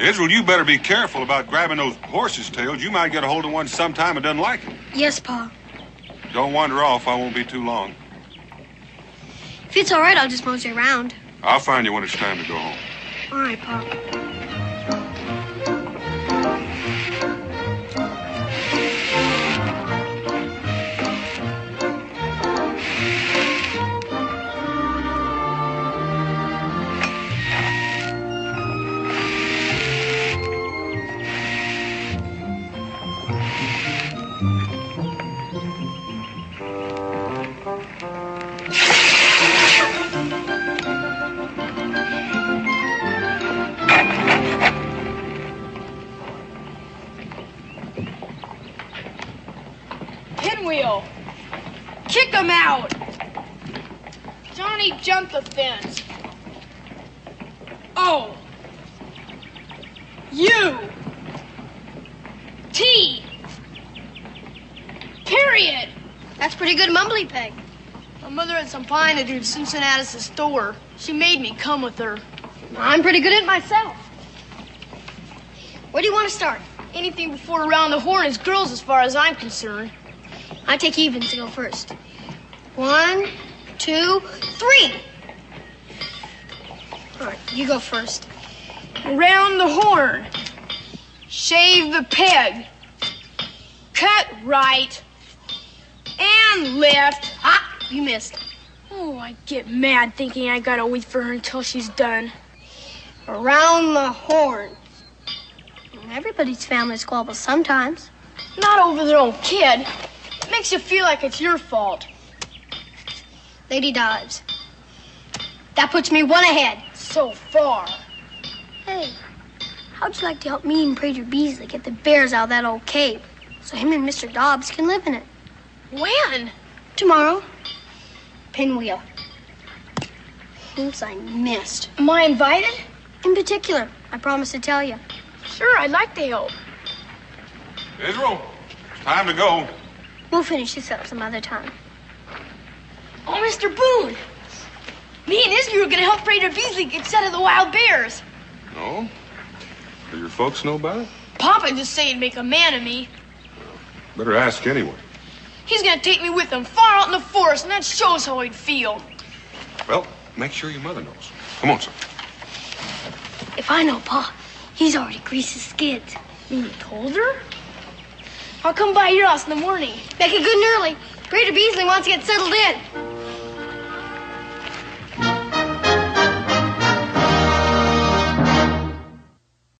Israel, you better be careful about grabbing those horses' tails. You might get a hold of one sometime and doesn't like it. Yes, Pa. Don't wander off. I won't be too long. If it's all right, I'll just mosey around. I'll find you when it's time to go home. All right, Pa. Pinwheel! Kick him out! Johnny jumped the fence. Oh! U! T! Period! That's pretty good mumbly peg. My mother had some pie to do at Cincinnatus' store. She made me come with her. I'm pretty good at it myself. Where do you want to start? Anything before around the horn is girls as far as I'm concerned. I take evens to go first. One, two, three. All right, you go first. Around the horn. Shave the peg. Cut right. And left. Ah, you missed. Oh, I get mad thinking I gotta wait for her until she's done. Around the horn. Everybody's family squabbles sometimes. Not over their own kid. It makes you feel like it's your fault. Lady dives. That puts me one ahead. So far. Hey, how'd you like to help me and Prater Beasley get the bears out of that old cave so him and Mr. Dobbs can live in it? When? Tomorrow. Pinwheel. Oops, I missed. Am I invited? In particular, I promised to tell you. Sure, I'd like to help. Israel, it's time to go. We'll finish this up some other time. Oh, Mr. Boone. Me and Israel are gonna help Prater Beasley get set of the wild bears. No? Do your folks know about it? Papa just said he'd make a man of me. Better ask anyway. He's gonna take me with him far out in the forest, and that shows how he'd feel. Well, make sure your mother knows. Come on, son. If I know Pa, he's already greased his skids. You told her? I'll come by your house in the morning. Make it good and early. Prater Beasley wants to get settled in.